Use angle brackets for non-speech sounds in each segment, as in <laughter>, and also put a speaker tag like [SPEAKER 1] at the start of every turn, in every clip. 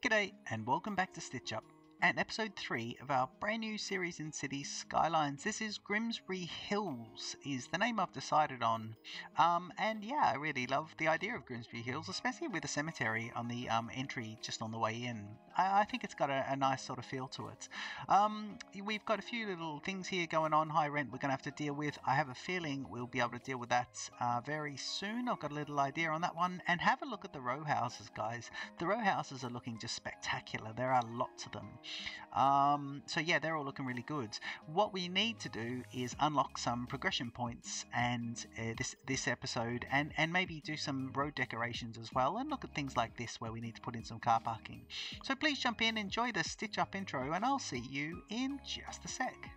[SPEAKER 1] G'day, and welcome back to Stitch Up and episode 3 of our brand new series in Cities Skylines. This is Grimmsberry Hills, is the name I've decided on. Um, and yeah, I really love the idea of Grimmsberry Hills, especially with the cemetery on the um, entry just on the way in. I, I think it's got a, a, nice sort of feel to it. Um, we've got a few little things here going on, high rent we're going to have to deal with. I have a feeling we'll be able to deal with that uh, very soon. I've got a little idea on that one. And have a look at the row houses, guys. The row houses are looking just spectacular. There are lots of them. Um, so yeah, they're all looking really good. What we need to do is unlock some progression points and uh, this this episode, and and maybe do some road decorations as well, and look at things like this where we need to put in some car parking. So please jump in, enjoy the Stitch Up intro, and I'll see you in just a sec.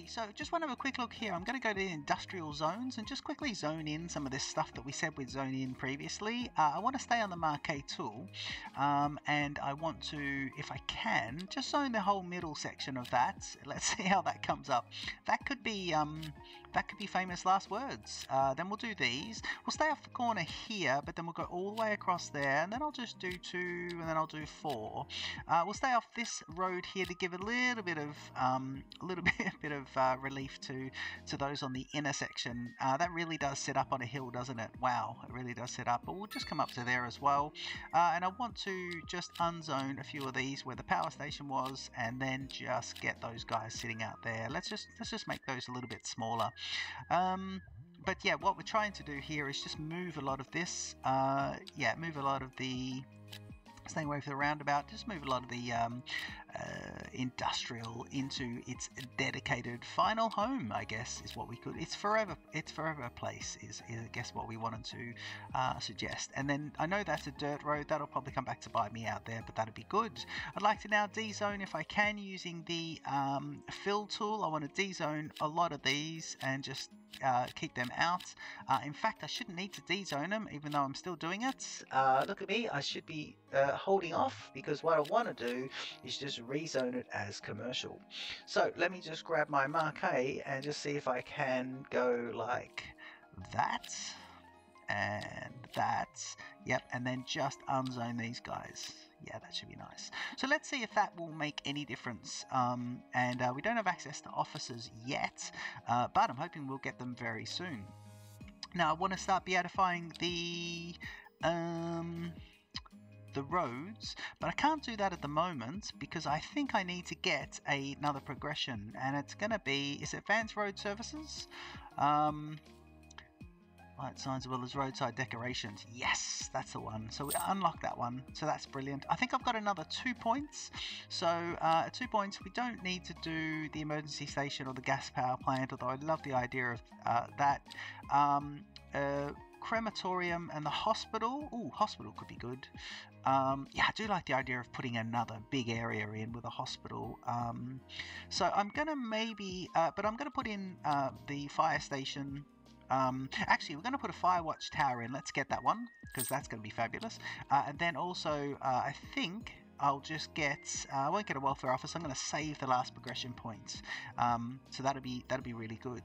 [SPEAKER 1] Okay, so just want to have a quick look here. I'm going to go to the industrial zones and just quickly zone in some of this stuff that we said we'd zone in previously. Uh, I want to stay on the marquee tool um, and I want to, if I can, just zone the whole middle section of that. Let's <laughs> see how that comes up. That could be um, that could be famous last words. Uh, then we'll do these. We'll stay off the corner here, but then we'll go all the way across there, and then I'll just do two, and then I'll do four. Uh, we'll stay off this road here to give a little bit of um, a little <laughs> bit, bit of uh, relief to to those on the inner section. Uh, that really does sit up on a hill, doesn't it? Wow, it really does sit up. But we'll just come up to there as well, uh, and I want to just unzone a few of these where the power station was, and then just get those guys sitting out there. Let's just let's just make those a little bit smaller. Um, but yeah, what we're trying to do here is just move a lot of this. Uh, yeah, move a lot of the staying away from the roundabout, just move a lot of the um, uh, industrial into its dedicated final home. I guess is what we could. It's forever. It's forever a place. Is, is I guess what we wanted to uh, suggest. And then I know that's a dirt road. That'll probably come back to bite me out there, but that'd be good. I'd like to now D-zone if I can using the um, fill tool. I want to D-zone a lot of these and just uh, keep them out. Uh, in fact, I shouldn't need to D-zone them, even though I'm still doing it. Uh, look at me, I should be uh, holding off, because what I want to do is just rezone it as commercial. So let me just grab my marquee and just see if I can go like that, and that, yep, and then just unzone these guys yeah, that should be nice. So let's see if that will make any difference. Um, and uh, we don't have access to officers yet, uh, but I'm hoping we'll get them very soon. Now I want to start beatifying the um, the roads, but I can't do that at the moment because I think I need to get a, another progression, and it's going to be is Advanced Road Services. Um, Light signs as well as roadside decorations. Yes, that's the one. So we unlock that one. So that's brilliant. I think I've got another two points. So uh, two points. We don't need to do the emergency station or the gas power plant, although I love the idea of uh, that. Um, uh, crematorium and the hospital. Oh, hospital could be good. Um, yeah, I do like the idea of putting another big area in with a hospital. Um, so I'm going to maybe, uh, but I'm going to put in uh, the fire station um, actually, we're going to put a fire watch tower in. Let's get that one because that's going to be fabulous. Uh, and then also, uh, I think I'll just get. Uh, I won't get a welfare office. I'm to save the last progression points. Um, so that'll be that'll be really good.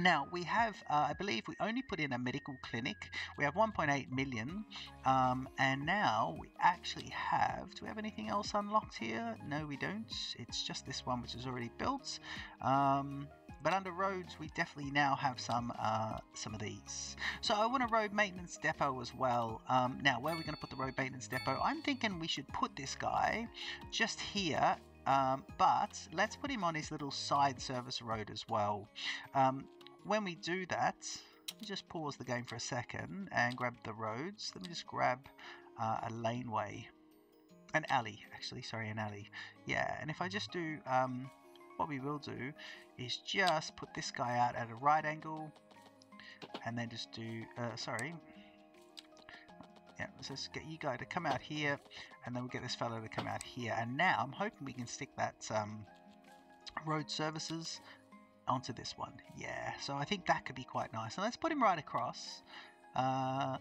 [SPEAKER 1] Now we have, uh, I believe, we only put in a medical clinic. We have 1.8 million, um, and now we actually have. Do we have anything else unlocked here? No, we don't. It's just this one, which is already built. Um, but under roads, we definitely now have some uh, some of these. So I want a road maintenance depot as well. Um, now, where are we going to put the road maintenance depot? I'm thinking we should put this guy just here um, but let's put him on his little side service road as well. Um, when we do that, let me just pause the game for a second and grab the roads. Let me just grab uh, a laneway. An alley, actually, sorry, an alley. Yeah, and if I just do um, what we will do is just put this guy out at a right angle and then just do, uh, sorry, yeah, let's just get you guy to come out here and then we'll get this fellow to come out here and now I'm hoping we can stick that um, road services onto this one yeah so I think that could be quite nice and let's put him right across uh,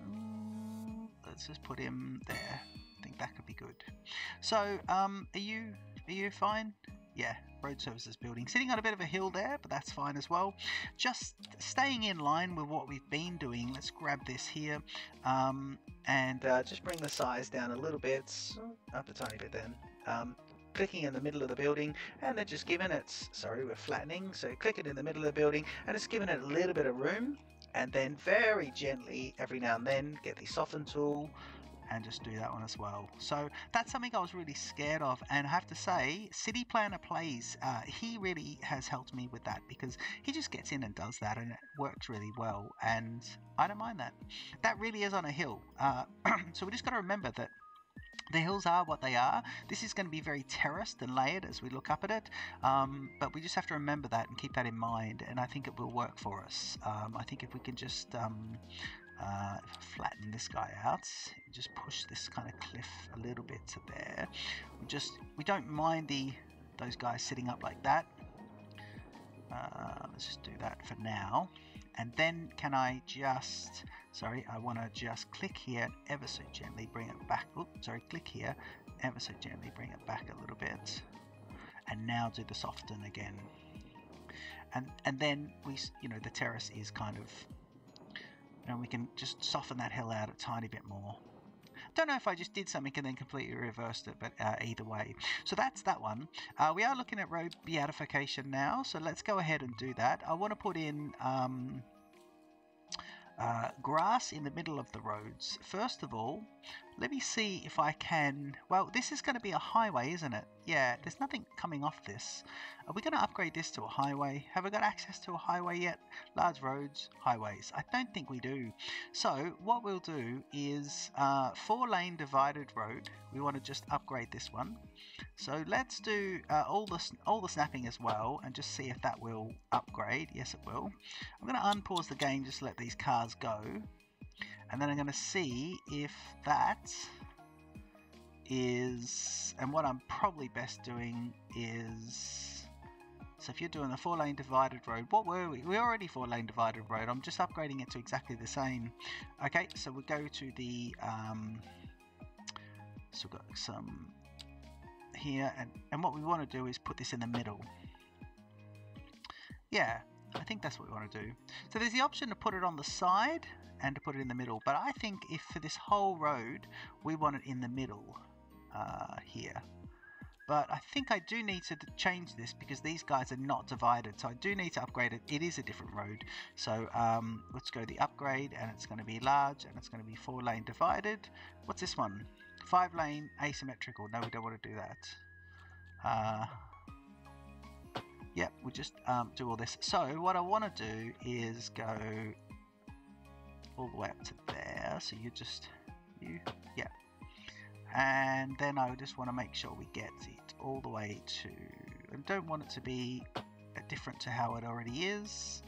[SPEAKER 1] let's just put him there I think that could be good so um, are you are you fine? Yeah, road services building. Sitting on a bit of a hill there, but that's fine as well. Just staying in line with what we've been doing. Let's grab this here um, and uh, just bring the size down a little bit, up a tiny bit then. Um, clicking in the middle of the building and then just giving it, sorry, we're flattening, so click it in the middle of the building and it's giving it a little bit of room and then very gently every now and then get the soften tool and just do that one as well. So that's something I was really scared of, and I have to say, City Planner Plays, uh, he really has helped me with that because he just gets in and does that, and it works really well, and I don't mind that. That really is on a hill, uh, <clears throat> so we just got to remember that the hills are what they are. This is going to be very terraced and layered as we look up at it, um, but we just have to remember that and keep that in mind, and I think it will work for us. Um, I think if we can just um, uh, flatten this guy out, just push this kind of cliff a little bit to there. We just we don't mind the those guys sitting up like that. Uh, let's just do that for now. And then can I just, sorry, I want to just click here ever so gently bring it back. Oops, sorry, click here, ever so gently bring it back a little bit. And now do the soften again. And, and then we, you know, the terrace is kind of and we can just soften that hill out a tiny bit more. Don't know if I just did something and then completely reversed it, but uh, either way. So that's that one. Uh, we are looking at road beatification now, so let's go ahead and do that. I want to put in um, uh, grass in the middle of the roads. First of all, let me see if I can... Well, this is going to be a highway, isn't it? Yeah, there's nothing coming off this. Are we going to upgrade this to a highway? Have we got access to a highway yet? Large roads, highways. I don't think we do. So what we'll do is uh, four lane divided road. We want to just upgrade this one. So let's do uh, all the all the snapping as well and just see if that will upgrade. Yes, it will. I'm going to unpause the game just to let these cars go. And then I'm going to see if that is, and what I'm probably best doing is so if you're doing a four lane divided road, what were we? We're already four lane divided road. I'm just upgrading it to exactly the same. Okay, so we go to the, um, so we've got some here, and, and what we want to do is put this in the middle. Yeah, I think that's what we want to do. So there's the option to put it on the side and to put it in the middle, but I think if for this whole road, we want it in the middle uh, here. But I think I do need to change this because these guys are not divided. So I do need to upgrade it. It is a different road. So um, let's go the upgrade and it's going to be large and it's going to be four lane divided. What's this one? Five lane asymmetrical. No, we don't want to do that. Uh, yeah, we just um, do all this. So what I want to do is go all the way up to there. So you just, you, yeah, and then I just want to make sure we get it all the way to and don't want it to be different to how it already is.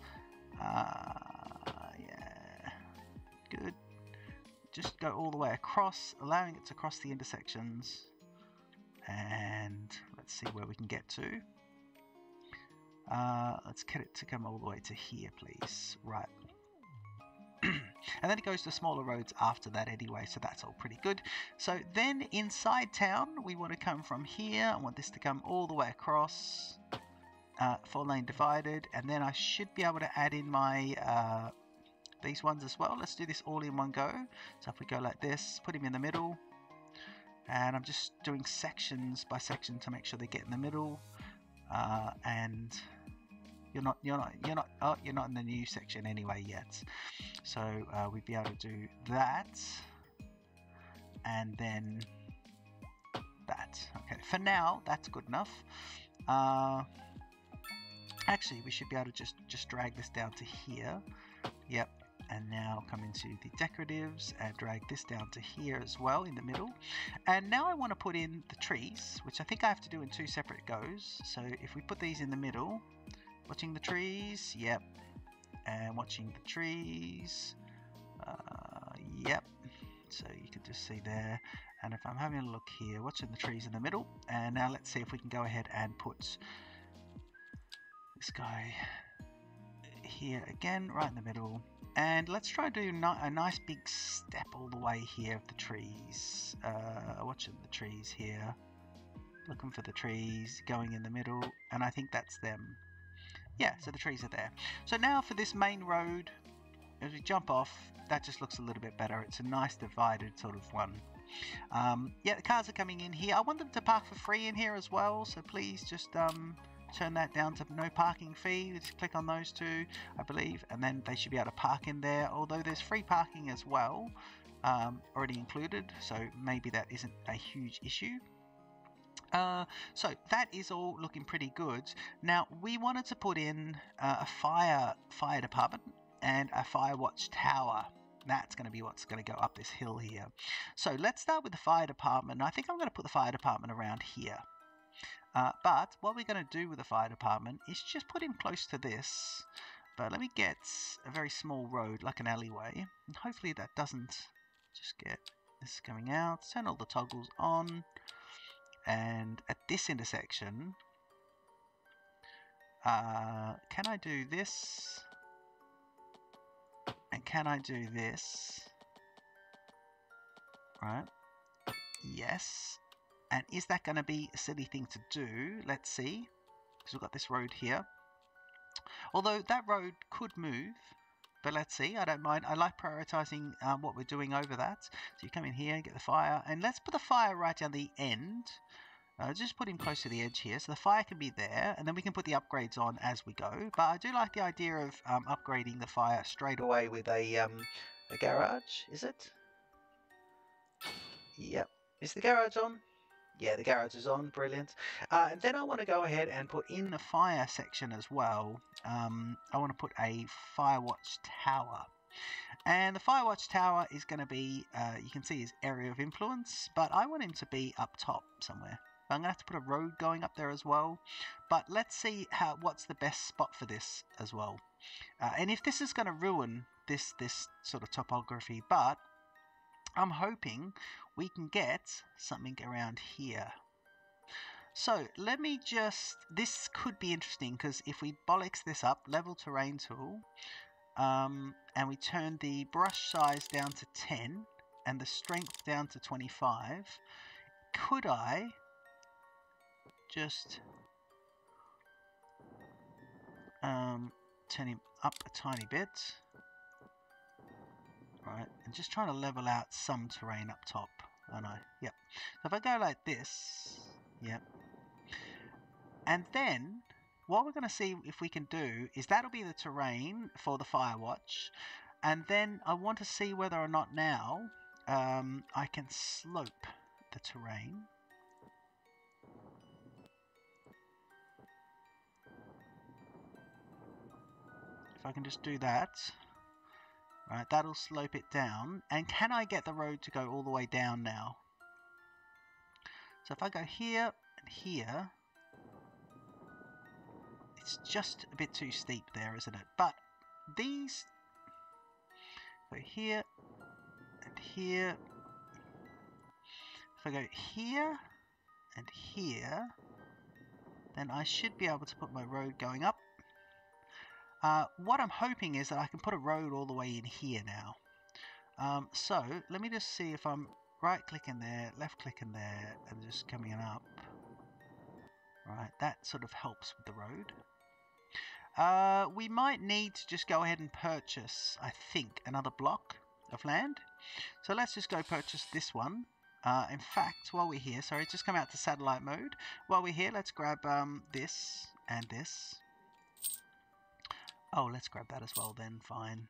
[SPEAKER 1] Uh, yeah. Good. Just go all the way across allowing it to cross the intersections. And let's see where we can get to uh, let's get it to come all the way to here please right <clears throat> and then it goes to smaller roads after that anyway, so that's all pretty good. So then inside town, we want to come from here. I want this to come all the way across, uh, four lane divided, and then I should be able to add in my uh, these ones as well. Let's do this all in one go. So if we go like this, put him in the middle, and I'm just doing sections by section to make sure they get in the middle, uh, and you're not, you're not, you're not, oh, you're not in the new section anyway yet. So uh, we'd be able to do that. And then that. Okay, for now, that's good enough. Uh, actually, we should be able to just, just drag this down to here. Yep, and now come into the decoratives and drag this down to here as well in the middle and now I want to put in the trees which I think I have to do in two separate goes so if we put these in the middle Watching the trees? Yep. And watching the trees? Uh, yep. So you can just see there. And if I'm having a look here, watching the trees in the middle. And now let's see if we can go ahead and put this guy here again, right in the middle. And let's try to do a nice big step all the way here of the trees. Uh, watching the trees here. looking for the trees going in the middle, and I think that's them. Yeah, so the trees are there. So now for this main road, as we jump off, that just looks a little bit better. It's a nice divided sort of one. Um, yeah, the cars are coming in here. I want them to park for free in here as well, so please just um, turn that down to no parking fee. Just click on those two, I believe, and then they should be able to park in there. Although there's free parking as well, um, already included, so maybe that isn't a huge issue. Uh, so that is all looking pretty good. Now we wanted to put in uh, a fire fire department and a fire watch tower. That's going to be what's going to go up this hill here. So let's start with the fire department. I think I'm going to put the fire department around here. Uh, but what we're going to do with the fire department is just put him close to this. But let me get a very small road, like an alleyway. And hopefully that doesn't just get this coming out. Turn all the toggles on. And at this intersection, uh, can I do this? And can I do this? Right. Yes. And is that going to be a silly thing to do? Let's see. Because we've got this road here. Although that road could move. But let's see. I don't mind. I like prioritizing um, what we're doing over that. So you come in here and get the fire. And let's put the fire right down the end. Uh, just put him close to the edge here, so the fire can be there, and then we can put the upgrades on as we go. But I do like the idea of um, upgrading the fire straight away with a, um, a garage, is it? Yep. Is the garage on? Yeah, the garage is on. Brilliant. Uh, and then I want to go ahead and put in the fire section as well. Um, I want to put a Firewatch tower. And the Firewatch tower is going to be, uh, you can see his area of influence, but I want him to be up top somewhere. I'm going to have to put a road going up there as well. But let's see how what's the best spot for this as well. Uh, and if this is going to ruin this, this sort of topography, but I'm hoping we can get something around here. So let me just, this could be interesting because if we bollocks this up, level terrain tool, um, and we turn the brush size down to 10 and the strength down to 25, could I just um, turn him up a tiny bit. Right, and just trying to level out some terrain up top. And I yep. So if I go like this, yep. And then, what we're going to see if we can do is that'll be the terrain for the Firewatch. And then I want to see whether or not now um, I can slope the terrain. If I can just do that. Right, that'll slope it down. And can I get the road to go all the way down now? So if I go here and here, it's just a bit too steep there, isn't it? But these go here and here. If I go here and here, then I should be able to put my road going up uh, what I'm hoping is that I can put a road all the way in here now. Um, so let me just see if I'm right clicking there, left clicking there, and just coming up. Right, that sort of helps with the road. Uh, we might need to just go ahead and purchase, I think, another block of land. So let's just go purchase this one. Uh, in fact, while we're here, sorry, just come out to satellite mode. While we're here, let's grab um, this and this. Oh, let's grab that as well then, fine.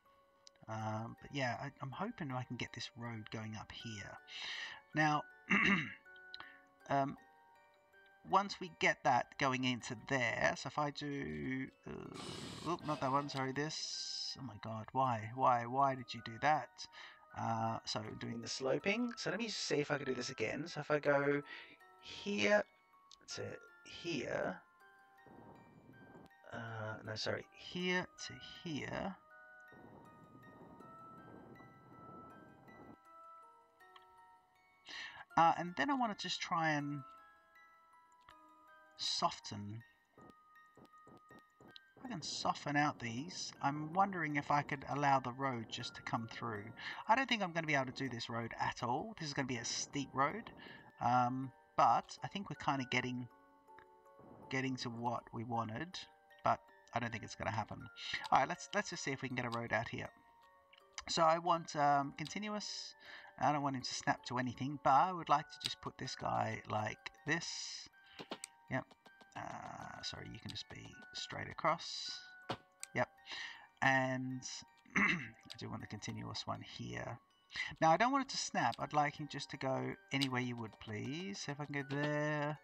[SPEAKER 1] Um, but yeah, I, am hoping I can get this road going up here. Now, <clears throat> um, once we get that going into there, so if I do, uh, oh, not that one, sorry, this, oh my god, why, why, why did you do that? Uh, so doing the sloping, so let me see if I can do this again. So if I go here to here, uh, no, sorry, here to here. Uh, and then I want to just try and soften. I can soften out these. I'm wondering if I could allow the road just to come through. I don't think I'm going to be able to do this road at all. This is going to be a steep road. Um, but I think we're kind of getting getting to what we wanted, but I don't think it's going to happen. All right, let's let's just see if we can get a road out here. So I want um, continuous. I don't want him to snap to anything, but I would like to just put this guy like this. Yep. Uh, sorry, you can just be straight across. Yep. And <clears throat> I do want a continuous one here. Now, I don't want it to snap. I'd like him just to go anywhere you would, please. So if I can go there.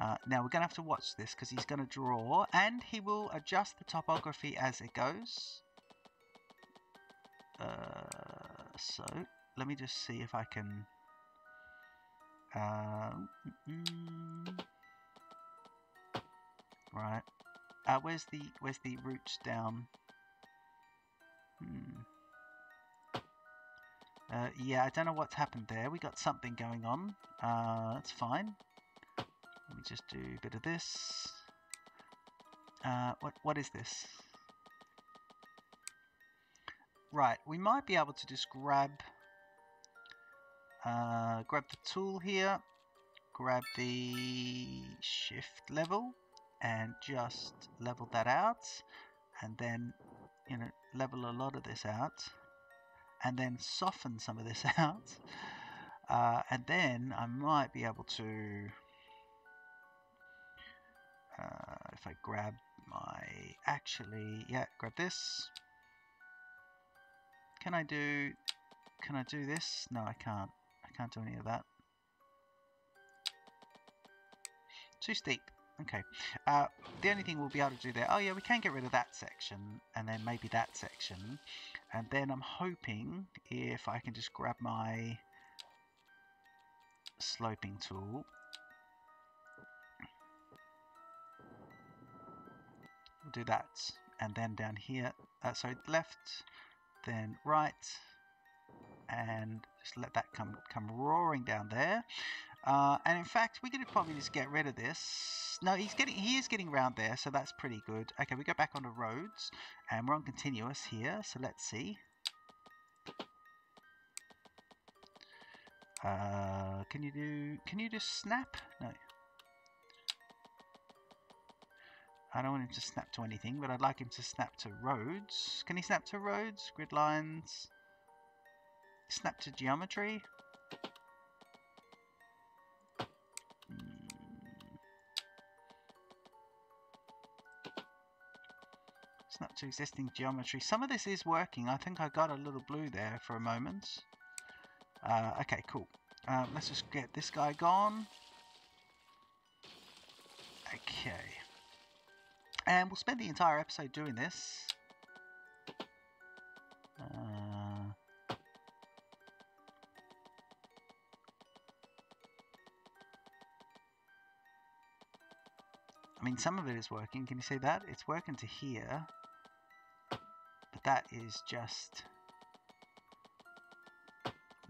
[SPEAKER 1] Uh, now, we're going to have to watch this because he's going to draw. And he will adjust the topography as it goes. Uh, so, let me just see if I can... Uh, mm, right. Uh, where's the where's the roots down? Hmm. Uh, yeah, I don't know what's happened there. We got something going on. Uh, that's fine. Let me just do a bit of this. Uh, what what is this? Right, we might be able to just grab uh, grab the tool here, grab the shift level, and just level that out, and then you know level a lot of this out and then soften some of this <laughs> out. Uh, and then I might be able to, uh, if I grab my, actually, yeah, grab this. Can I do, can I do this? No, I can't. I can't do any of that. Too steep. Okay. Uh, the only thing we'll be able to do there, oh yeah, we can get rid of that section, and then maybe that section. And then I'm hoping if I can just grab my sloping tool. We'll do that. And then down here, uh, sorry, left, then right, and just let that come come roaring down there. Uh, and in fact, we could probably just get rid of this. No, he's getting he is getting around there, so that's pretty good. Okay, we go back onto roads, and we're on continuous here. So let's see. Uh, can you do? Can you just snap? No. I don't want him to snap to anything, but I'd like him to snap to roads. Can he snap to roads? Grid lines. Snap to geometry. Snap to existing geometry. Some of this is working. I think I got a little blue there for a moment. Uh, okay, cool. Um, let's just get this guy gone. Okay. And we'll spend the entire episode doing this. Uh, I mean, some of it is working. Can you see that? It's working to here. That is just...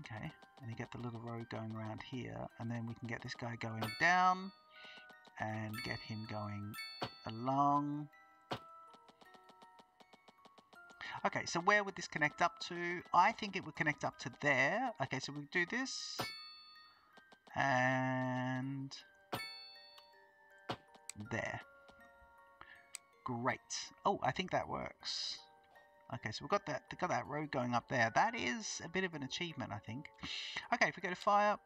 [SPEAKER 1] Okay, and you get the little road going around here, and then we can get this guy going down, and get him going along. Okay, so where would this connect up to? I think it would connect up to there. Okay, so we do this, and there. Great. Oh, I think that works. Okay, so we've got that we've got that road going up there. That is a bit of an achievement, I think. Okay, if we go to fire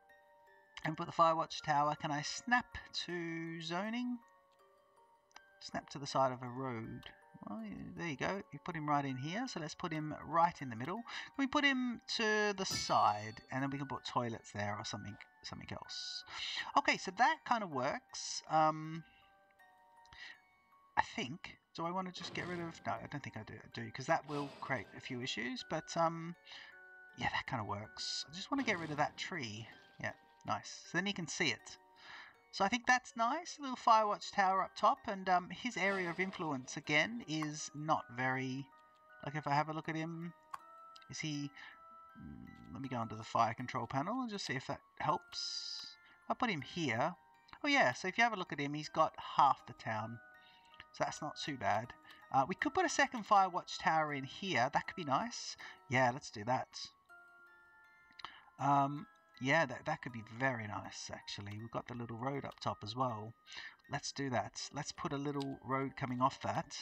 [SPEAKER 1] and put the Firewatch Tower, can I snap to zoning? Snap to the side of a road. Well, there you go. You put him right in here. So let's put him right in the middle. Can we put him to the side, and then we can put toilets there or something, something else. Okay, so that kind of works. Um, I think do I want to just get rid of... No, I don't think I do, do because that will create a few issues. But, um, yeah, that kind of works. I just want to get rid of that tree. Yeah, nice. So then you can see it. So I think that's nice. A little Firewatch tower up top. And um, his area of influence, again, is not very... Like, if I have a look at him, is he... Hmm, let me go onto the fire control panel and just see if that helps. I'll put him here. Oh yeah, so if you have a look at him, he's got half the town. So that's not too bad. Uh, we could put a second Firewatch tower in here. That could be nice. Yeah, let's do that. Um, Yeah, that, that could be very nice, actually. We've got the little road up top as well. Let's do that. Let's put a little road coming off that.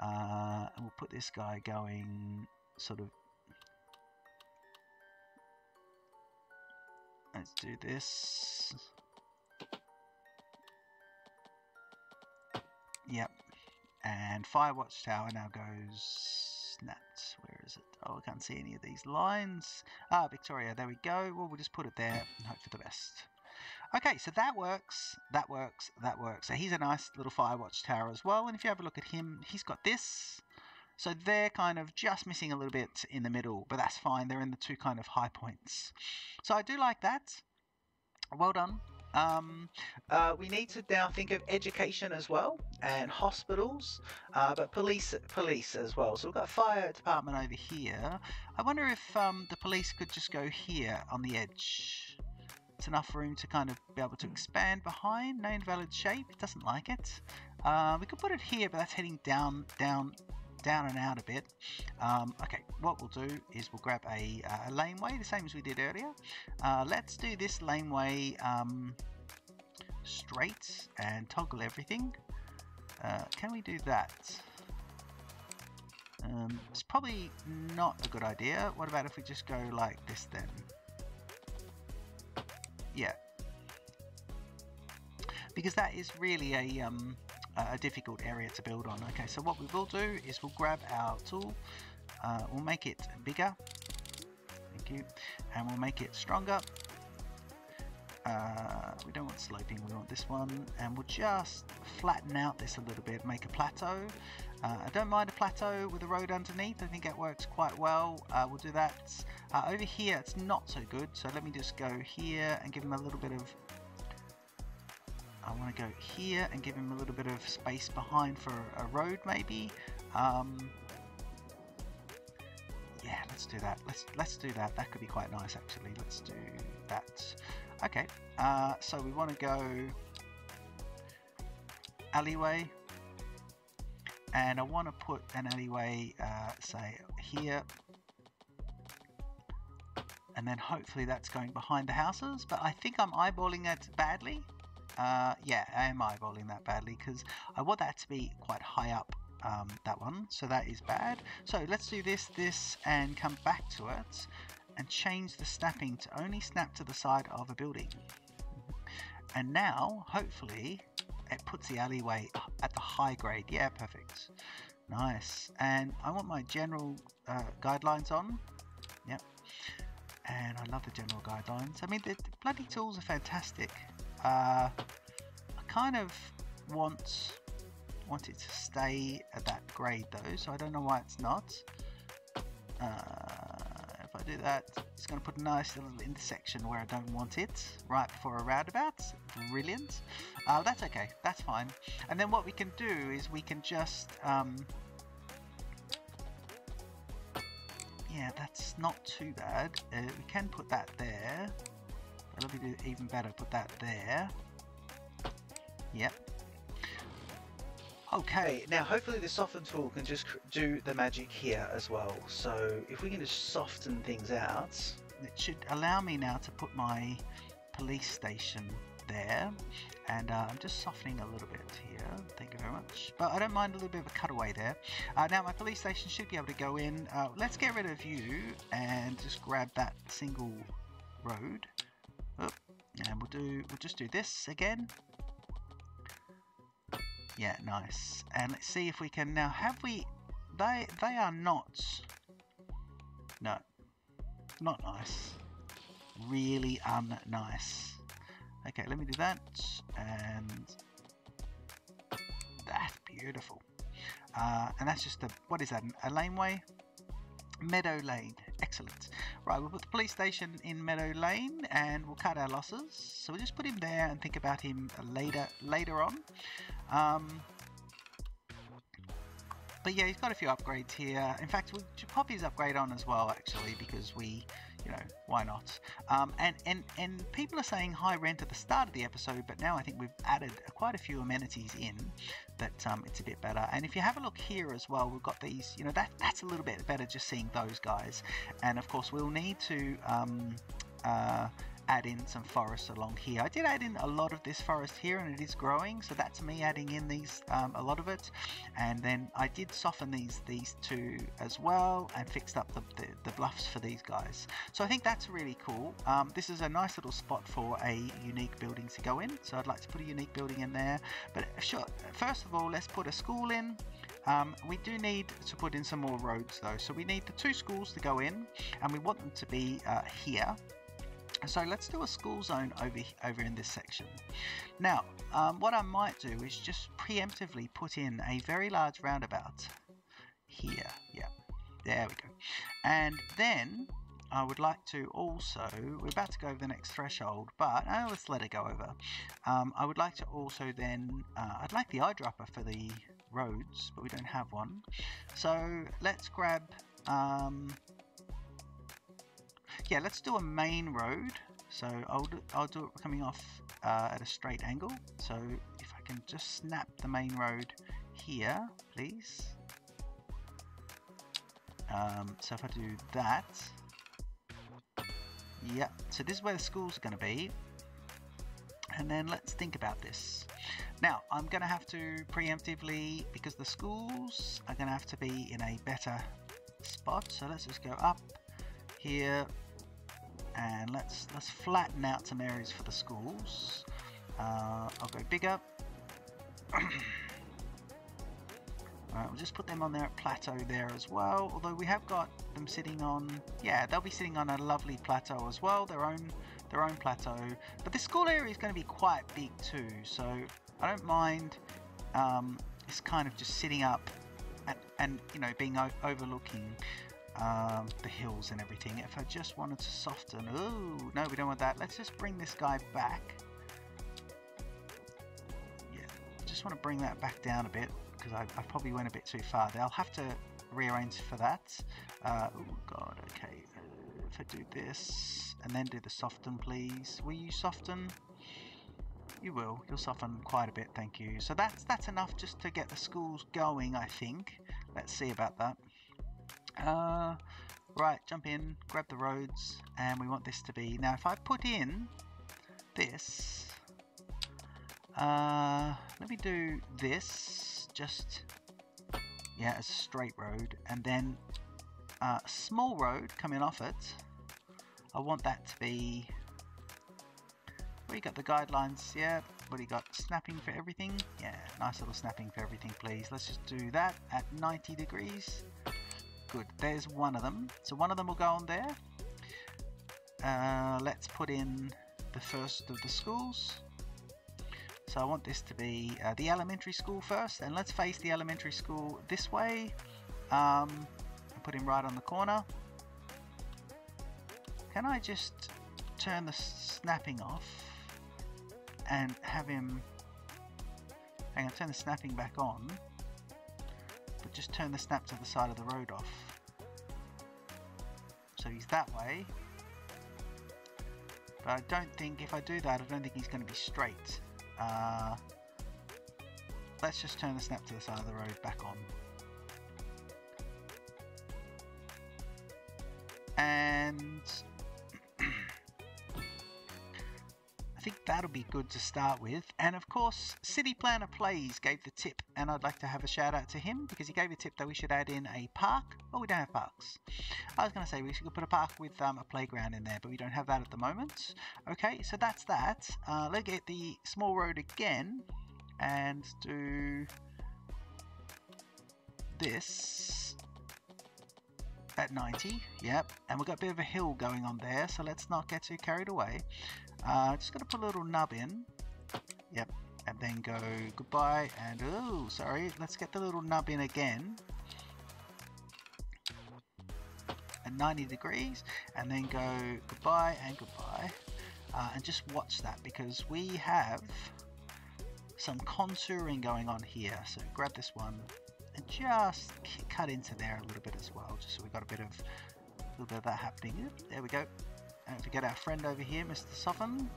[SPEAKER 1] Uh, and we'll put this guy going sort of... Let's do this. Yep. And Fire Watchtower now goes snapped. Where is it? Oh, I can't see any of these lines. Ah, Victoria, there we go. Well, we'll just put it there and hope for the best. Okay, so that works, that works, that works. So he's a nice little Firewatch tower as well. And if you have a look at him, he's got this. So they're kind of just missing a little bit in the middle, but that's fine. They're in the two kind of high points. So I do like that. Well done. Um, uh, we need to now think of education as well and hospitals, uh, but police police as well. So we've got a fire department over here. I wonder if um, the police could just go here on the edge. It's enough room to kind of be able to expand behind. No invalid shape. Doesn't like it. Uh, we could put it here, but that's heading down, down, down and out a bit. Um, okay, what we'll do is we'll grab a, uh, a laneway, the same as we did earlier. Uh, let's do this laneway um, straight and toggle everything. Uh, can we do that? Um, it's probably not a good idea. What about if we just go like this then? Yeah. Because that is really a, um, a difficult area to build on. Okay, so what we will do is we'll grab our tool, uh, we'll make it bigger, thank you, and we'll make it stronger. Uh, we don't want sloping, we want this one, and we'll just flatten out this a little bit, make a plateau. Uh, I don't mind a plateau with a road underneath, I think that works quite well. Uh, we'll do that. Uh, over here, it's not so good, so let me just go here and give him a little bit of I want to go here and give him a little bit of space behind for a road maybe. Um, yeah, let's do that. Let's let's do that. That could be quite nice actually. Let's do that. Okay, uh, so we want to go alleyway and I want to put an alleyway uh, say here and then hopefully that's going behind the houses but I think I'm eyeballing it badly uh, yeah, I am eyeballing that badly because I want that to be quite high up, um, that one, so that is bad. So let's do this, this, and come back to it and change the snapping to only snap to the side of a building. And now, hopefully, it puts the alleyway at the high grade. Yeah, perfect. Nice. And I want my general uh, guidelines on. Yep. And I love the general guidelines. I mean, the, the bloody tools are fantastic. Uh, I kind of want want it to stay at that grade though, so I don't know why it's not. Uh, if I do that, it's going to put a nice little intersection where I don't want it, right before a roundabout. Brilliant. Uh, that's okay, that's fine. And then what we can do is we can just... Um, yeah, that's not too bad. Uh, we can put that there. Me do even better, put that there. Yep. Okay, now hopefully the soften tool can just do the magic here as well. So if we can just soften things out, it should allow me now to put my police station there. And uh, I'm just softening a little bit here, thank you very much. But I don't mind a little bit of a cutaway there. Uh, now my police station should be able to go in. Uh, let's get rid of you and just grab that single road. Oh, and we'll do, we'll just do this again. Yeah, nice. And let's see if we can now, have we, they, they are not, no, not nice. Really unnice. Okay, let me do that, and that's beautiful. Uh, and that's just a, what is that, a laneway? Meadow Lane. Excellent. Right, we'll put the police station in Meadow Lane and we'll cut our losses. So we'll just put him there and think about him later later on. Um, but yeah, he's got a few upgrades here. In fact, we should pop his upgrade on as well, actually, because we you know, why not? Um, and, and, and people are saying high rent at the start of the episode, but now I think we've added quite a few amenities in that um, it's a bit better. And if you have a look here as well, we've got these, you know, that that's a little bit better just seeing those guys. And of course, we'll need to um, uh, add in some forest along here. I did add in a lot of this forest here and it is growing so that's me adding in these um, a lot of it and then I did soften these these two as well and fixed up the, the, the bluffs for these guys. So I think that's really cool. Um, this is a nice little spot for a unique building to go in so I'd like to put a unique building in there but sure first of all let's put a school in um, we do need to put in some more roads though so we need the two schools to go in and we want them to be uh, here so let's do a school zone over over in this section. Now, um, what I might do is just preemptively put in a very large roundabout here. Yeah, there we go. And then I would like to also, we're about to go over the next threshold, but uh, let's let it go over. Um, I would like to also then, uh, I'd like the eyedropper for the roads, but we don't have one. So let's grab um, yeah, let's do a main road. So I'll do, I'll do it coming off uh, at a straight angle. So if I can just snap the main road here, please. Um, so if I do that, yeah, so this is where the school's going to be. And then let's think about this. Now, I'm going to have to preemptively, because the schools are going to have to be in a better spot. So let's just go up here, and let's let's flatten out some areas for the schools. Uh, I'll go bigger. <clears throat> Alright, we'll just put them on there at plateau there as well. Although we have got them sitting on, yeah, they'll be sitting on a lovely plateau as well, their own their own plateau. But the school area is going to be quite big too, so I don't mind um, it's kind of just sitting up and, and you know being overlooking um, the hills and everything. If I just wanted to soften, oh no, we don't want that. Let's just bring this guy back. Yeah, just want to bring that back down a bit because I, I, probably went a bit too far there. I'll have to rearrange for that. Uh, oh god, okay. Uh, if I do this and then do the soften, please. Will you soften? You will. You'll soften quite a bit, thank you. So that's that's enough just to get the schools going, I think. Let's see about that. Uh, right, jump in, grab the roads, and we want this to be... Now, if I put in this... Uh, let me do this, just, yeah, a straight road, and then uh, a small road coming off it. I want that to be... We got the guidelines, yeah, what do you got? Snapping for everything? Yeah, nice little snapping for everything, please. Let's just do that at 90 degrees. Good, there's one of them. So one of them will go on there. Uh, let's put in the first of the schools. So I want this to be uh, the elementary school first, and let's face the elementary school this way. Um, put him right on the corner. Can I just turn the snapping off and have him... Hang on, turn the snapping back on but just turn the snap to the side of the road off. So he's that way. But I don't think, if I do that, I don't think he's going to be straight. Uh, let's just turn the snap to the side of the road back on. And think that'll be good to start with. And of course, City Planner Plays gave the tip, and I'd like to have a shout out to him because he gave a tip that we should add in a park. Oh, we don't have parks. I was going to say we should put a park with um, a playground in there, but we don't have that at the moment. Okay, so that's that. Uh, let's get the small road again and do this at 90 yep and we've got a bit of a hill going on there so let's not get too carried away uh, just gonna put a little nub in. Yep. And then go goodbye and oh, sorry. Let's get the little nub in again. At 90 degrees and then go goodbye and goodbye. Uh, and just watch that because we have some contouring going on here. So grab this one and just cut into there a little bit as well, just so we've got a bit of a little bit of that happening. There we go. Don't forget our friend over here, Mr. Soften.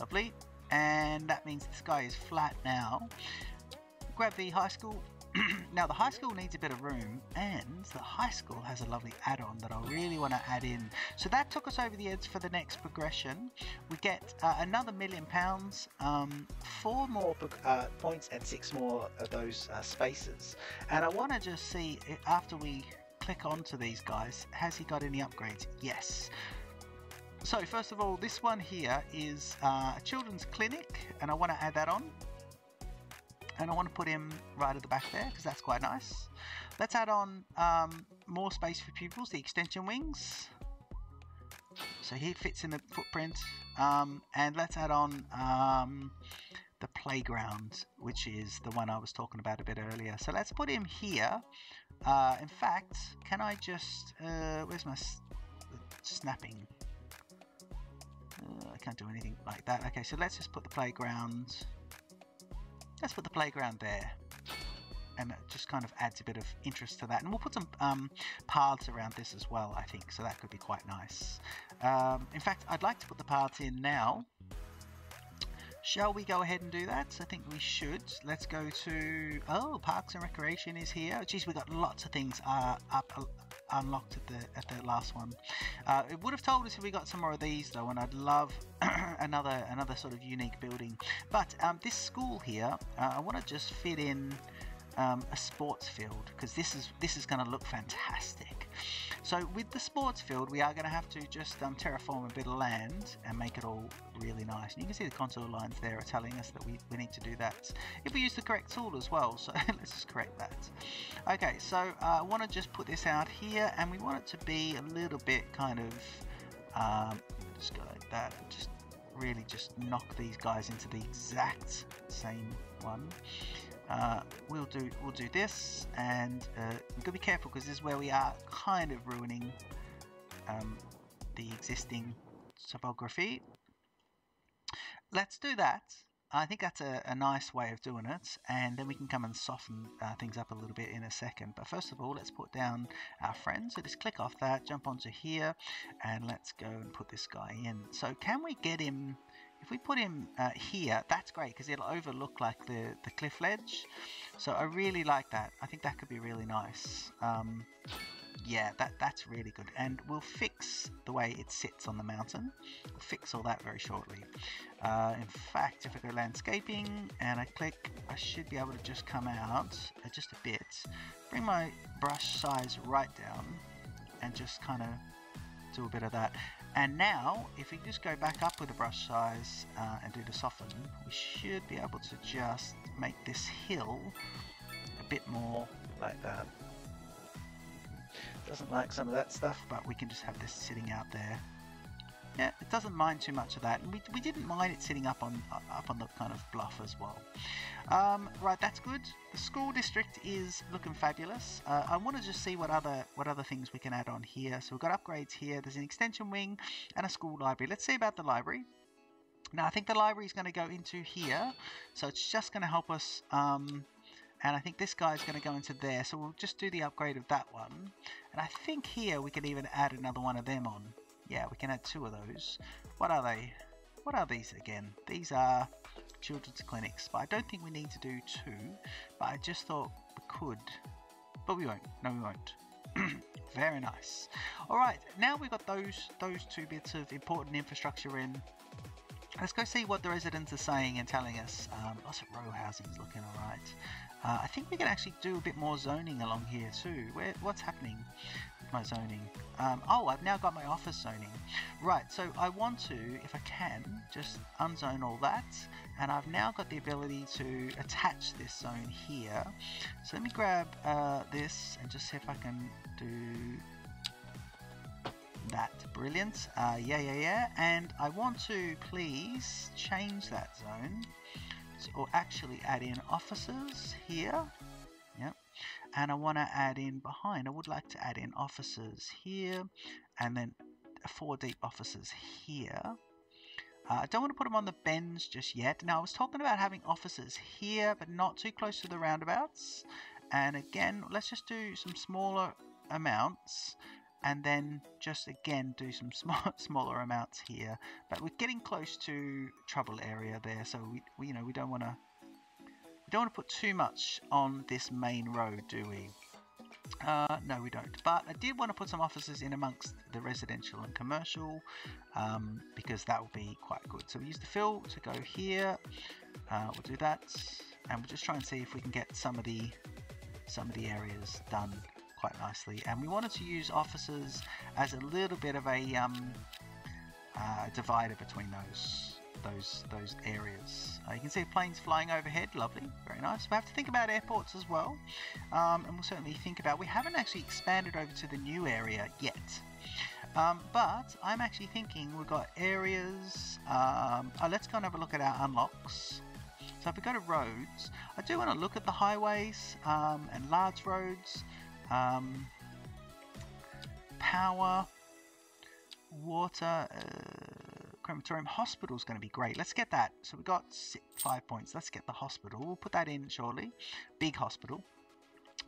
[SPEAKER 1] Lovely. And that means the sky is flat now. Grab the high school. <clears throat> now the high school needs a bit of room and the high school has a lovely add-on that I really want to add in. So that took us over the edge for the next progression. We get uh, another million pounds, um, four more uh, points and six more of those uh, spaces. And I want to just see after we click onto these guys, has he got any upgrades? Yes. So first of all, this one here is uh, a children's clinic and I want to add that on and I want to put him right at the back there because that's quite nice. Let's add on um, more space for pupils, the extension wings. So he fits in the footprint. Um, and let's add on um, the playground, which is the one I was talking about a bit earlier. So let's put him here. Uh, in fact, can I just... Uh, where's my snapping? Uh, I can't do anything like that. Okay, so let's just put the playground let's put the playground there and it just kind of adds a bit of interest to that and we'll put some um, paths around this as well I think so that could be quite nice um, in fact I'd like to put the paths in now Shall we go ahead and do that? I think we should. Let's go to... Oh, Parks and Recreation is here. Geez, we got lots of things uh, up uh, unlocked at the at the last one. Uh, it would have told us if we got some more of these though, and I'd love <clears throat> another another sort of unique building. But um, this school here, uh, I want to just fit in um, a sports field because this is this is going to look fantastic. So with the sports field, we are going to have to just um, terraform a bit of land and make it all really nice. And you can see the contour lines there are telling us that we, we need to do that. If we use the correct tool as well, so <laughs> let's just correct that. Okay, so uh, I want to just put this out here and we want it to be a little bit kind of, um, just go like that and just really just knock these guys into the exact same one. Uh, we'll do we'll do this, and uh, we've got to be careful because this is where we are kind of ruining um, the existing topography. Let's do that. I think that's a, a, nice way of doing it, and then we can come and soften uh, things up a little bit in a second. But first of all, let's put down our friend. So just click off that, jump onto here, and let's go and put this guy in. So can we get him if we put him uh, here, that's great because it'll overlook like the, the cliff ledge. So I really like that. I think that could be really nice. Um, yeah, that that's really good. And we'll fix the way it sits on the mountain. We'll fix all that very shortly. Uh, in fact, if I go landscaping and I click, I should be able to just come out uh, just a bit, bring my brush size right down and just kind of do a bit of that. And now, if we just go back up with the brush size uh, and do the soften, we should be able to just make this hill a bit more like that. Doesn't like some of that stuff, but we can just have this sitting out there yeah, it doesn't mind too much of that. And we, we didn't mind it sitting up on up on the kind of bluff as well. Um, right, that's good. The school district is looking fabulous. Uh, I want to just see what other what other things we can add on here. So we've got upgrades here. There's an extension wing and a school library. Let's see about the library. Now I think the library is going to go into here, so it's just going to help us. Um, and I think this guy is going to go into there, so we'll just do the upgrade of that one. And I think here we can even add another one of them on. Yeah, we can add two of those. What are they? What are these again? These are children's clinics, but I don't think we need to do two. But I just thought we could. But we won't. No, we won't. <clears throat> Very nice. Alright, now we've got those those two bits of important infrastructure in. Let's go see what the residents are saying and telling us. Um, lots of row housing is looking alright. Uh, I think we can actually do a bit more zoning along here too. Where, what's happening? My zoning. Um, oh, I've now got my office zoning. Right, so I want to, if I can, just unzone all that. And I've now got the ability to attach this zone here. So let me grab uh, this and just see if I can do that. Brilliant. Uh, yeah, yeah, yeah. And I want to please change that zone. Or actually add in offices here and I want to add in behind I would like to add in officers here and then four deep officers here. Uh, I don't want to put them on the bends just yet. Now I was talking about having officers here but not too close to the roundabouts. And again let's just do some smaller amounts and then just again do some <laughs> small, smaller amounts here. But we're getting close to trouble area there so we, we you know we don't want to don't want to put too much on this main road, do we? Uh, no, we don't. But I did want to put some offices in amongst the residential and commercial um, because that will be quite good. So we use the fill to go here. Uh, we'll do that, and we'll just try and see if we can get some of the some of the areas done quite nicely. And we wanted to use offices as a little bit of a um, uh, divider between those those those areas. Uh, you can see planes flying overhead, lovely, very nice. We have to think about airports as well, um, and we'll certainly think about. We haven't actually expanded over to the new area yet. Um, but I'm actually thinking we've got areas. Um, oh, let's go and have a look at our unlocks. So if we go to roads, I do want to look at the highways um, and large roads, um, power, water. Uh, crematorium hospital is going to be great. Let's get that. So we got five points. Let's get the hospital. We'll put that in shortly. Big hospital.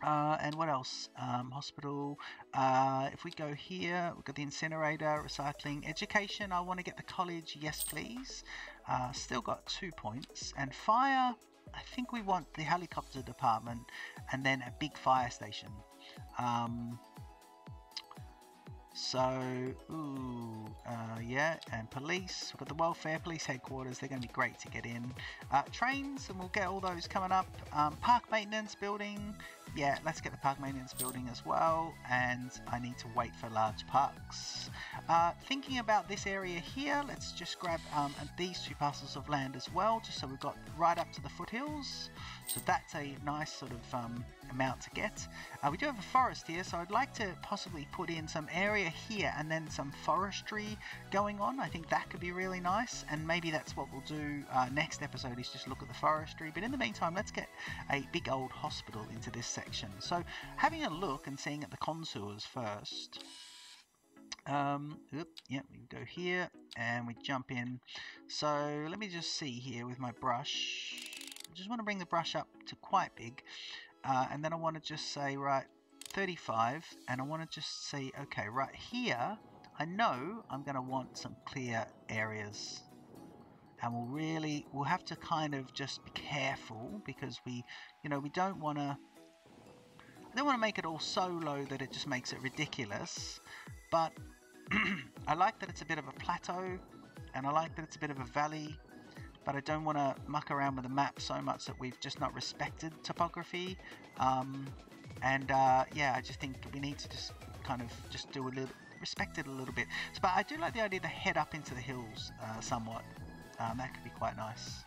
[SPEAKER 1] Uh, and what else? Um, hospital. Uh, if we go here, we've got the incinerator, recycling, education. I want to get the college. Yes, please. Uh, still got two points. And fire. I think we want the helicopter department and then a big fire station. Um, so, ooh, uh, yeah, and police. We've got the welfare police headquarters. They're going to be great to get in. Uh, trains, and we'll get all those coming up. Um, park maintenance building. Yeah, let's get the park maintenance building as well. And I need to wait for large parks. Uh, thinking about this area here, let's just grab um, these two parcels of land as well, just so we've got right up to the foothills. So that's a nice sort of um, amount to get. Uh, we do have a forest here, so I'd like to possibly put in some area here and then some forestry going on. I think that could be really nice, and maybe that's what we'll do uh, next episode is just look at the forestry. But in the meantime, let's get a big old hospital into this section. So having a look and seeing at the contours first. Um, oop, yeah, we go here and we jump in. So let me just see here with my brush I just want to bring the brush up to quite big. Uh, and then I want to just say, right, 35. And I want to just say, okay, right here, I know I'm going to want some clear areas. And we'll really, we'll have to kind of just be careful because we, you know, we don't want to, I don't want to make it all so low that it just makes it ridiculous. But <clears throat> I like that it's a bit of a plateau and I like that it's a bit of a valley but I don't want to muck around with the map so much that we've just not respected topography. Um, and uh, yeah, I just think we need to just kind of just do a little, respect it a little bit. So, but I do like the idea to head up into the hills uh, somewhat. Um, that could be quite nice.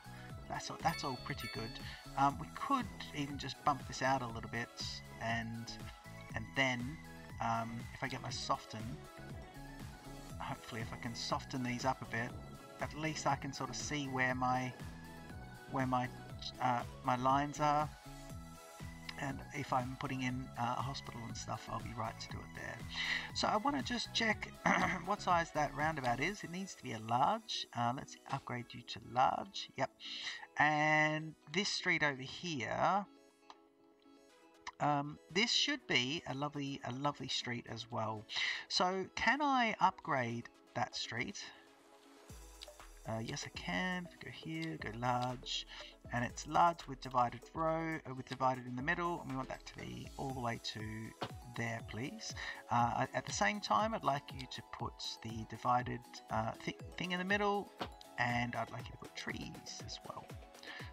[SPEAKER 1] That's all, that's all pretty good. Um, we could even just bump this out a little bit and and then um, if I get my soften, hopefully if I can soften these up a bit, at least I can sort of see where my where my uh, my lines are and if I'm putting in uh, a hospital and stuff I'll be right to do it there. So I want to just check <clears throat> what size that roundabout is. It needs to be a large. Uh, let's upgrade you to large. Yep. And this street over here um, this should be a lovely a lovely street as well. So can I upgrade that street? Uh, yes, I can. Go here, go large, and it's large with divided row, uh, with divided in the middle, and we want that to be all the way to there, please. Uh, at the same time, I'd like you to put the divided uh, th thing in the middle, and I'd like you to put trees as well.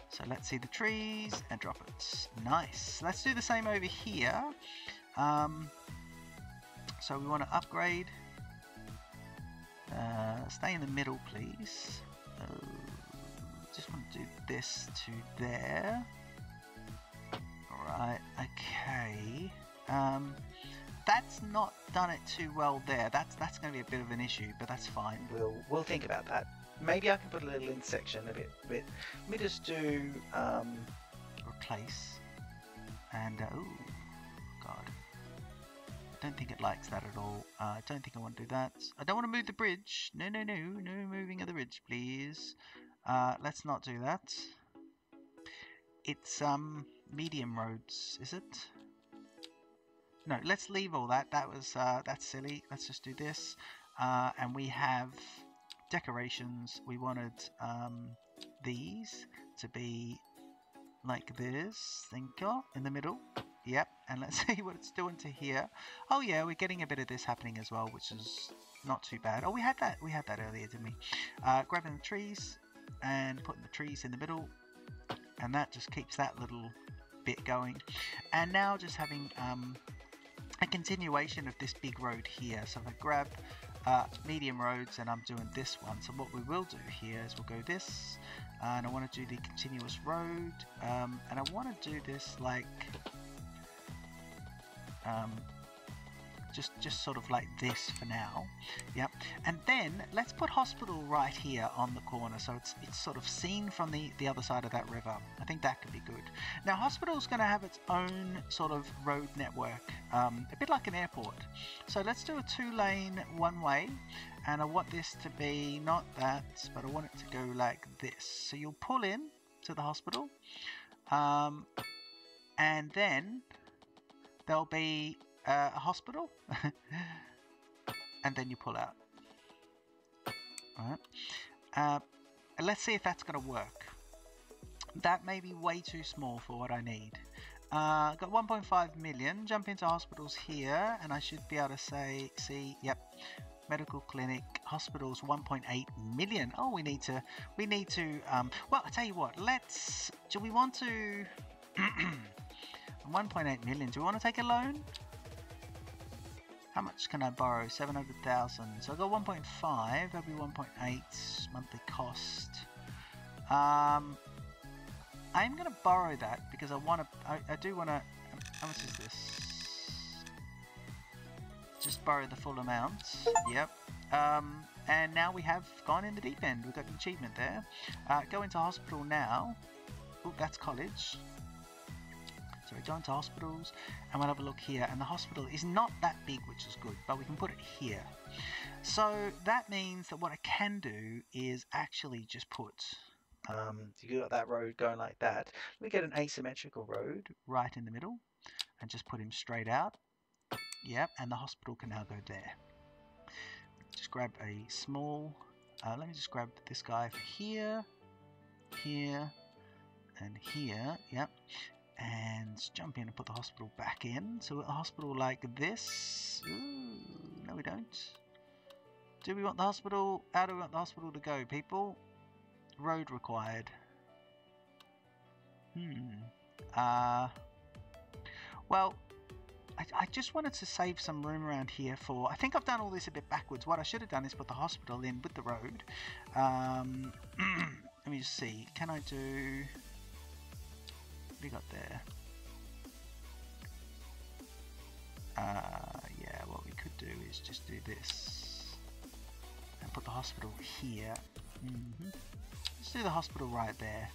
[SPEAKER 1] So let's see the trees and drop it. Nice. Let's do the same over here. Um, so we want to upgrade uh, stay in the middle, please. Uh, just want to do this to there. Right, okay. Um, that's not done it too well there. That's that's going to be a bit of an issue, but that's fine. We'll we'll think about that. Maybe I can put a little in section a bit. bit. Let me just do um, replace and uh, ooh, don't think it likes that at all. Uh, I don't think I want to do that. I don't want to move the bridge. No, no, no. No moving of the bridge, please. Uh, let's not do that. It's um medium roads, is it? No, let's leave all that. That was uh, that's silly. Let's just do this. Uh, and we have decorations. We wanted um, these to be like this. Think you, in the middle. Yep, and let's <laughs> see what it's doing to here. Oh yeah, we're getting a bit of this happening as well, which is not too bad. Oh, we had that. We had that earlier, didn't we? Uh, grabbing the trees and putting the trees in the middle, and that just keeps that little bit going. And now just having um, a continuation of this big road here. So if I grab uh, medium roads and I'm doing this one. So what we will do here is we'll go this and I want to do the continuous road um, and I want to do this like um, just just sort of like this for now. Yep. And then let's put hospital right here on the corner so it's it's sort of seen from the the other side of that river. I think that could be good. Now hospital's going to have its own sort of road network um, a bit like an airport. So let's do a two lane one way and I want this to be not that but I want it to go like this. So you'll pull in to the hospital um, and then there'll be uh, a hospital <laughs> and then you pull out. Alright. Uh, let's see if that's going to work. That may be way too small for what I need. Uh, got 1.5 million. Jump into hospitals here and I should be able to say see yep medical clinic hospitals 1.8 million. Oh we need to we need to um, well I tell you what let's do we want to <clears throat> 1.8 million do we want to take a loan how much can I borrow? 700,000. So I got 1.5, that'll be 1.8 monthly cost. Um, I'm going to borrow that because I want to, I, I do want to, how much is this? Just borrow the full amount. Yep. Um, and now we have gone in the deep end. We've got an achievement there. Uh, go into hospital now. Oh, that's college. So we go into hospitals and we'll have a look here and the hospital is not that big which is good but we can put it here. So that means that what I can do is actually just put um, you got that road going like that. We get an asymmetrical road right in the middle and just put him straight out. Yep, and the hospital can now go there. Just grab a small, uh, let me just grab this guy for here, here, and here, yep and jump in and put the hospital back in. So a hospital like this. Ooh, no, we don't. Do we want the hospital? How do we want the hospital to go, people? Road required. Hmm. Uh. Well, I, I just wanted to save some room around here for. I think I've done all this a bit backwards. What I should have done is put the hospital in with the road. Um, <clears throat> let me just see. Can I do? We got there? Uh, yeah, what we could do is just do this and put the hospital here. Mm -hmm. Let's do the hospital right there.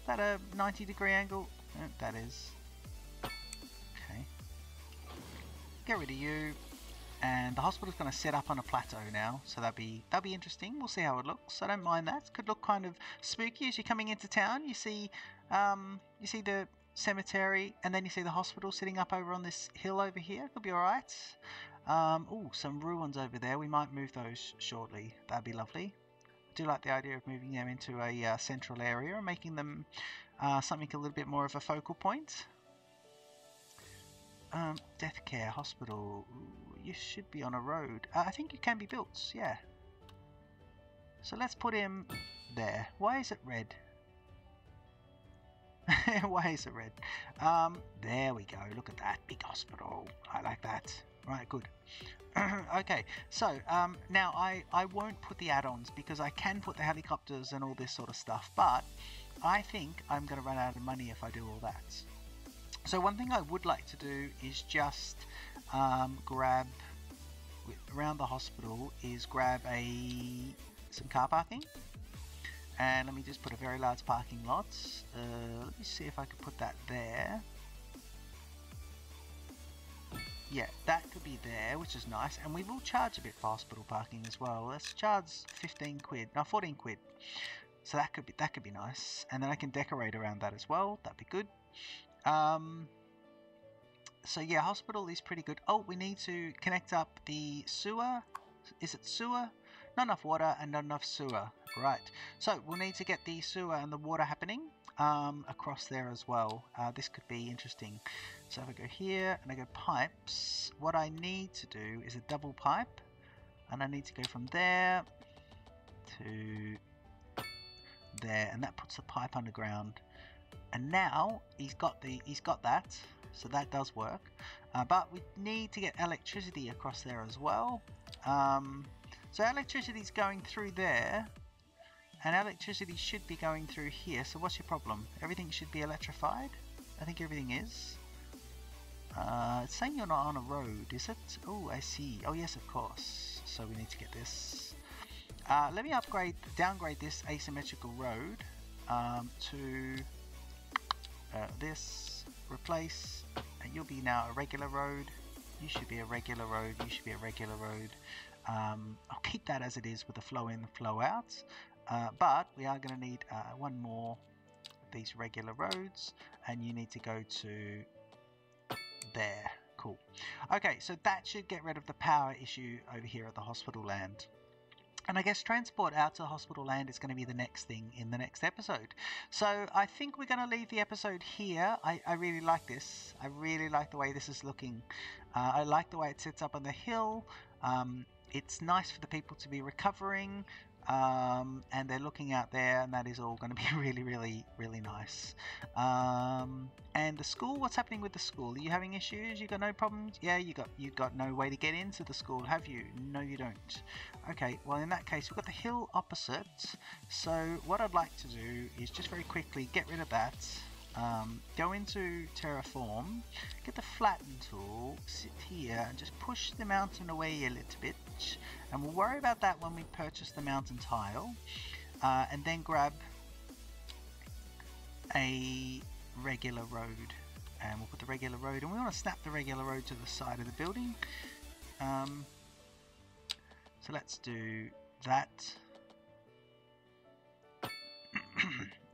[SPEAKER 1] Is that a 90 degree angle? That is. Okay. Get rid of you. And the hospital's going to set up on a plateau now, so that'll be that'll be interesting. We'll see how it looks. I don't mind that. Could look kind of spooky as you're coming into town. You see um, you see the cemetery, and then you see the hospital sitting up over on this hill over here. It'll be alright. Um, oh, some ruins over there. We might move those shortly. That'd be lovely. I do like the idea of moving them into a uh, central area and making them uh, something a little bit more of a focal point. Um, death care hospital. You should be on a road. Uh, I think it can be built. Yeah. So let's put him there. Why is it red? <laughs> Why is it red? Um, there we go. Look at that big hospital. I like that. Right, good. <clears throat> okay, so um, now I, I won't put the add-ons because I can put the helicopters and all this sort of stuff, but I think I'm going to run out of money if I do all that. So one thing I would like to do is just um, grab around the hospital is grab a some car parking and let me just put a very large parking lot. Uh, let me see if I could put that there. Yeah, that could be there, which is nice. And we will charge a bit for hospital parking as well. Let's charge 15 quid, no 14 quid. So that could be that could be nice. And then I can decorate around that as well. That'd be good. Um, so yeah, hospital is pretty good. Oh, we need to connect up the sewer. Is it sewer? Not enough water and not enough sewer. Right, so we'll need to get the sewer and the water happening. um, across there as well. Uh, this could be interesting. So if I go here and I go pipes, what I need to do is a double pipe, and I need to go from there to there, and that puts the pipe underground. And now he's got the he's got that, so that does work. Uh, but we need to get electricity across there as well. Um, so electricity is going through there, and electricity should be going through here. So what's your problem? Everything should be electrified? I think everything is. Uh, it's saying you're not on a road, is it? Oh, I see. Oh yes, of course. So we need to get this. Uh, let me upgrade, downgrade this asymmetrical road um, to uh, this, replace, and you'll be now a regular road. You should be a regular road. You should be a regular road. Um, I'll keep that as it is with the flow in, flow out. Uh, but we are going to need uh, one more of these regular roads, and you need to go to there. Cool. Okay, so that should get rid of the power issue over here at the hospital land. And I guess transport out to hospital land is going to be the next thing in the next episode. So I think we're going to leave the episode here. I, I really like this. I really like the way this is looking. Uh, I like the way it sits up on the hill. Um, it's nice for the people to be recovering um, and they're looking out there and that is all going to be <laughs> really really really nice. Um, and the school what's happening with the school? Are you having issues? You got no problems? Yeah you got you got no way to get into the school have you? No you don't. Okay well in that case we've got the hill opposite. So what I'd like to do is just very quickly get rid of that um, go into Terraform, get the flatten tool, sit here and just push the mountain away a little bit. And we'll worry about that when we purchase the mountain tile. Uh, and then grab a regular road. And we'll put the regular road and we want to snap the regular road to the side of the building. Um, so let's do that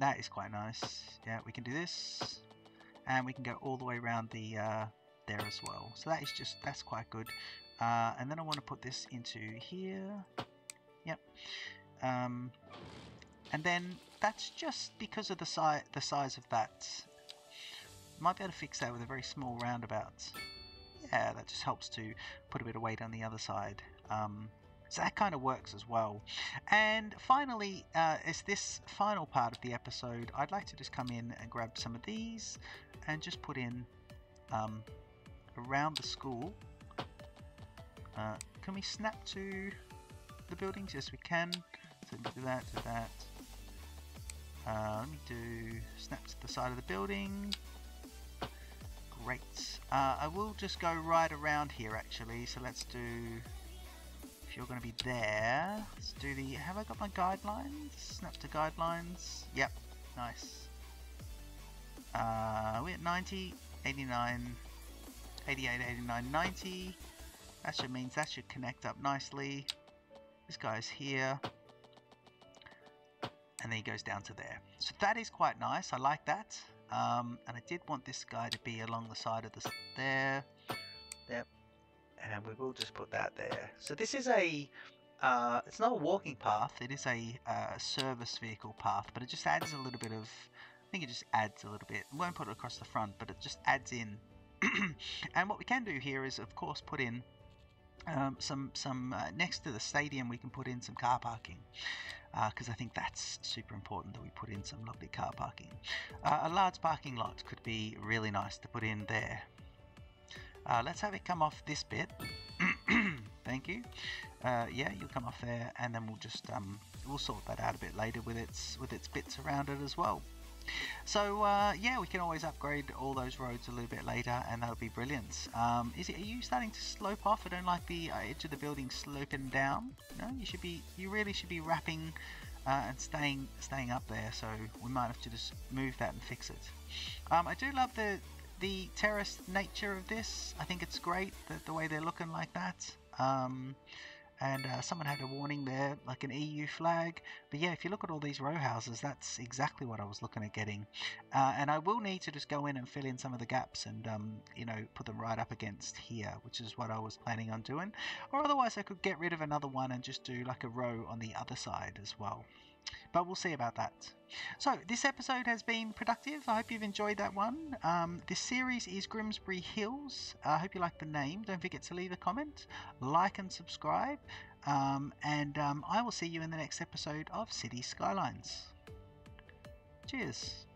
[SPEAKER 1] that is quite nice yeah we can do this and we can go all the way around the uh, there as well so that is just that's quite good uh, and then I want to put this into here. Yep. Um, and then that's just because of the, si the size of that. Might be able to fix that with a very small roundabout. Yeah, that just helps to put a bit of weight on the other side. Um, so that kind of works as well. And finally, uh, as this final part of the episode, I'd like to just come in and grab some of these and just put in um, around the school uh, can we snap to the buildings? Yes, we can. So do that, do that. Uh, let me do snap to the side of the building. Great. Uh, I will just go right around here actually. So let's do. You're going to be there, let's do the. Have I got my guidelines? Snap to guidelines. Yep. Nice. Uh, we're at 90, 89, 88, 89, 90. That should means that should connect up nicely. This guy's here. And then he goes down to there. So that is quite nice. I like that. Um, and I did want this guy to be along the side of the there. Yep. And we will just put that there. So this is a uh, it's not a walking path, it is a uh, service vehicle path, but it just adds a little bit of, I think it just adds a little bit, we won't put it across the front, but it just adds in. <clears throat> and what we can do here is, of course, put in um, some some uh, next to the stadium we can put in some car parking because uh, I think that's super important that we put in some lovely car parking. Uh, a large parking lot could be really nice to put in there. Uh, let's have it come off this bit. <clears throat> Thank you. Uh, yeah, you'll come off there, and then we'll just um, we'll sort that out a bit later with its with its bits around it as well. So uh, yeah, we can always upgrade all those roads a little bit later, and that'll be brilliant. Um, is it? Are you starting to slope off? I don't like the uh, edge of the building sloping down. No, you should be. You really should be wrapping uh, and staying staying up there. So we might have to just move that and fix it. Um, I do love the the terraced nature of this. I think it's great that the way they're looking like that. Um, and uh, someone had a warning there, like an EU flag. But yeah, if you look at all these row houses, that's exactly what I was looking at getting. Uh, and I will need to just go in and fill in some of the gaps and, um, you know, put them right up against here, which is what I was planning on doing. Or otherwise I could get rid of another one and just do like a row on the other side as well. But we'll see about that. So, this episode has been productive. I hope you've enjoyed that one. Um, this series is Grimmsberry Hills. I hope you like the name. Don't forget to leave a comment, like, and subscribe. Um, and um, I will see you in the next episode of City Skylines. Cheers.